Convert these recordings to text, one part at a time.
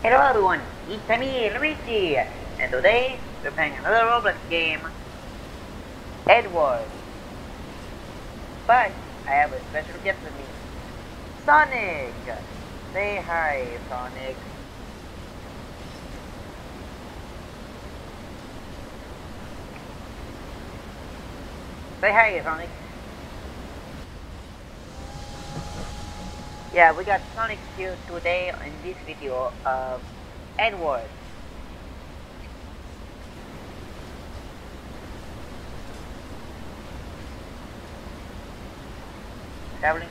Hello everyone, it's me, Luigi, and today we're playing another Roblox game, Edward. But I have a special guest with me, Sonic. Say hi, Sonic. Say hi, Sonic. Yeah, we got Sonic here today in this video um, of Edward. Traveling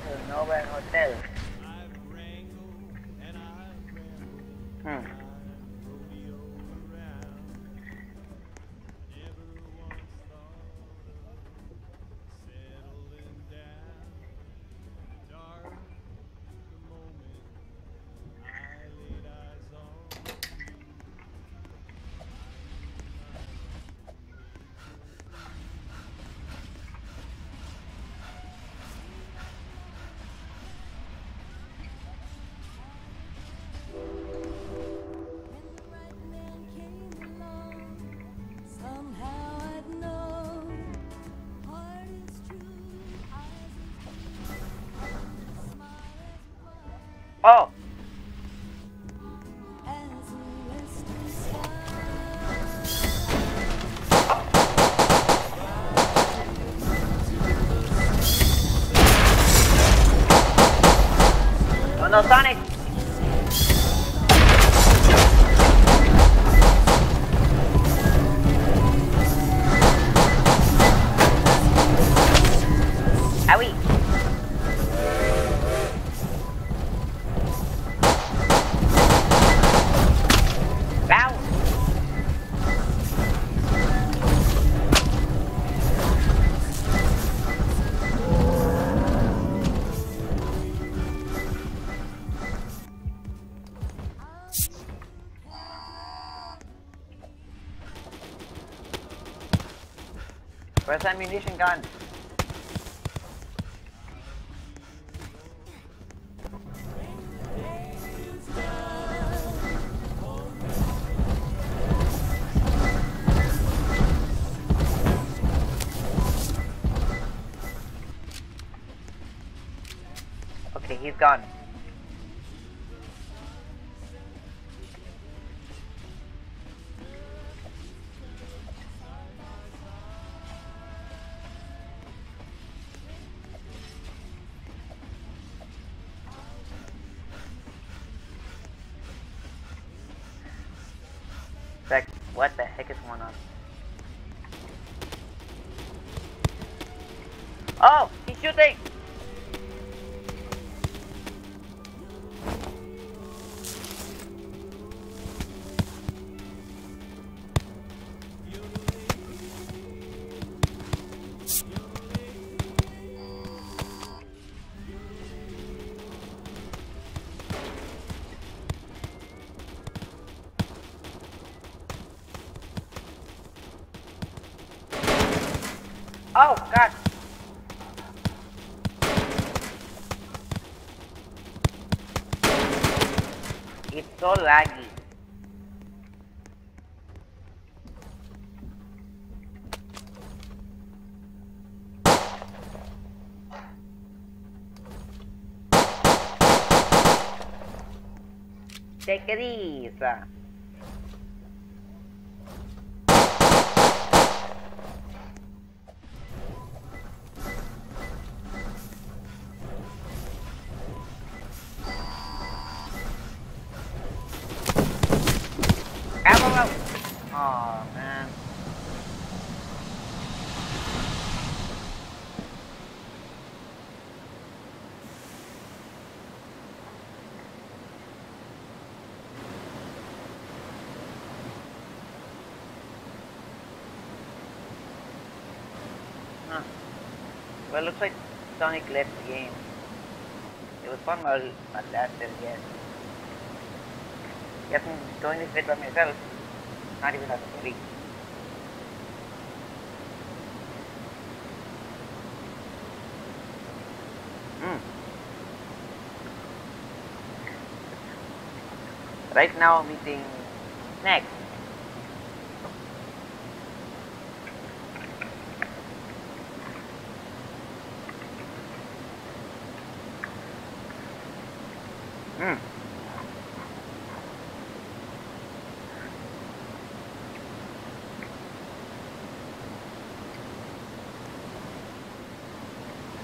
Oh! Where's that ammunition gun? Okay, he's gone. What the heck is going on? Oh, he's shooting! It's so laggy. Take it easy. Well, looks like Sonic left the game. It was fun while it lasted, yes. Yes, I'm doing this bit by myself. Not even as a colleague. Hmm. Right now I'm eating snacks.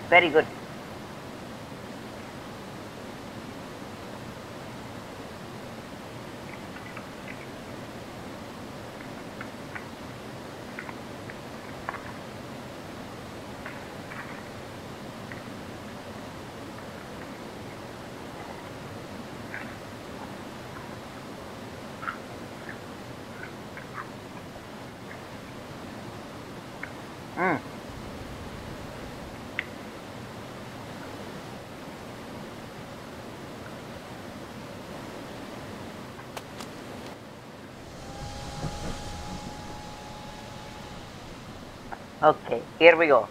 Very good. Mm. Okay, here we go.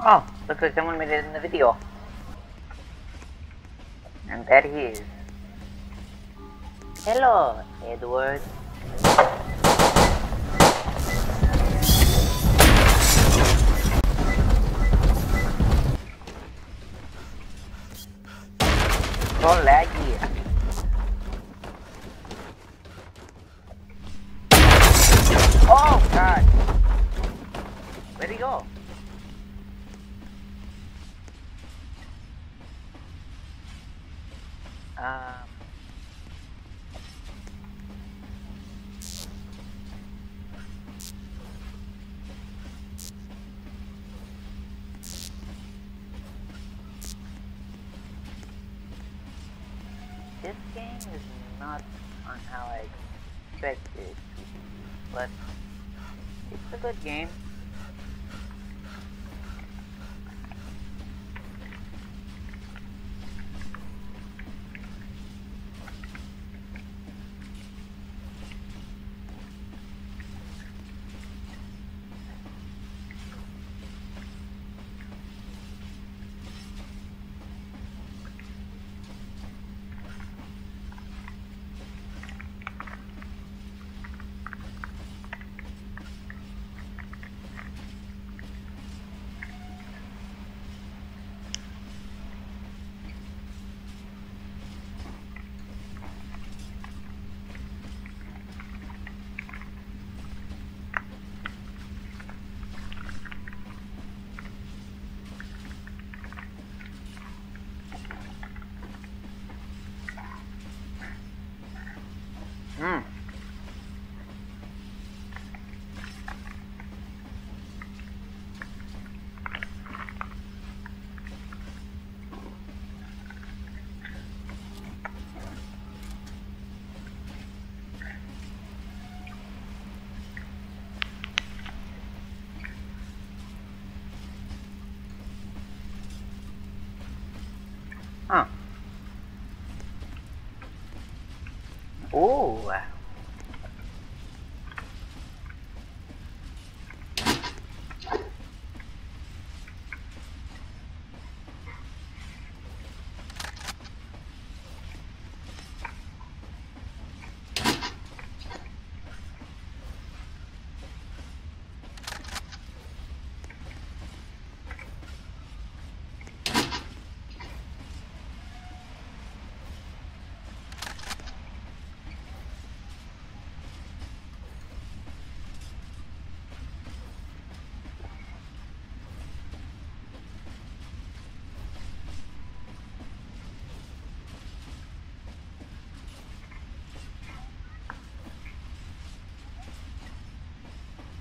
Oh, looks like someone made it in the video. And there he is. Hello, Edward. So laggy. Oh god! Where'd he go? This game is not on how I expected it to be, but it's a good game. Hmm. Huh. Ooh.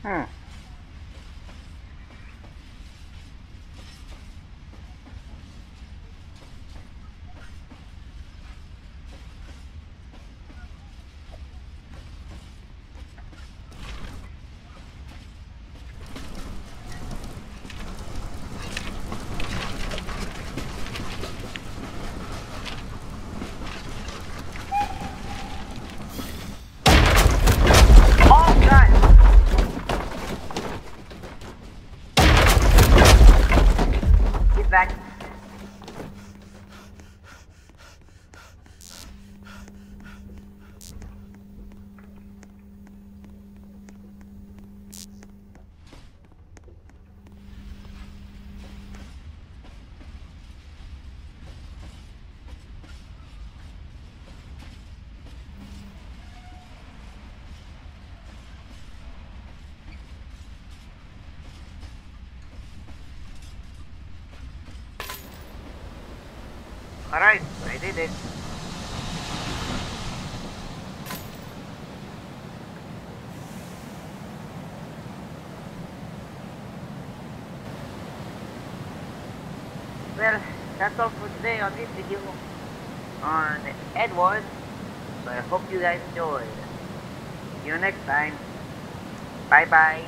Hmm. Oh god! Get back. Alright, I did it. Well, that's all for today on this video on Edward. So I hope you guys enjoyed. See you next time. Bye bye.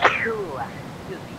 Excuse me.